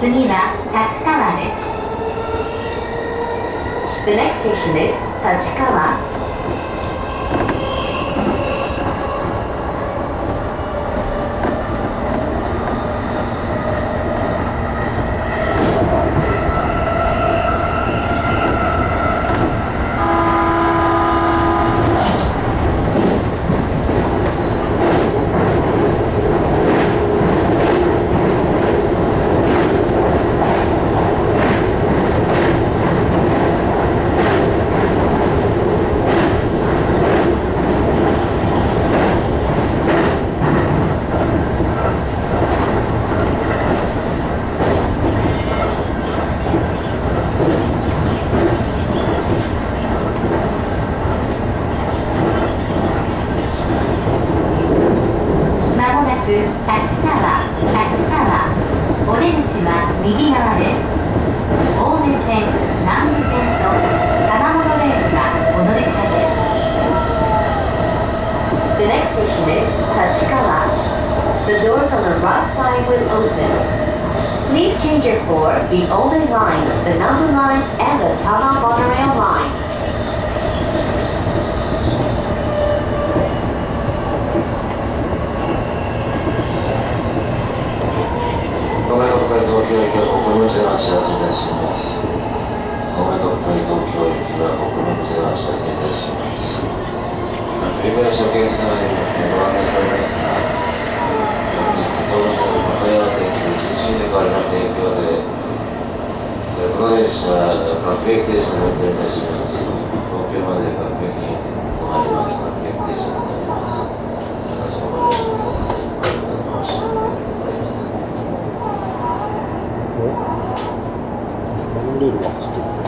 次は立川です The next station is 立川立川立川お出口は右側です青梅線南武線と多摩モノレールがお乗り換えです The next station is 立川 The doors on the right side will open Please change your for the Old Line, the Number Line, and the Tama Monorail Line. ごめんなさい、東京駅は国分寺の足発いたします。ごめんなさい、東京駅は国分寺の足発いたします。繰り返しお客様にご案内されますが、当初の和歌山県の地震で変わりました影響で、この電車は各駅停車の運転いたします。ンレールが走ってる。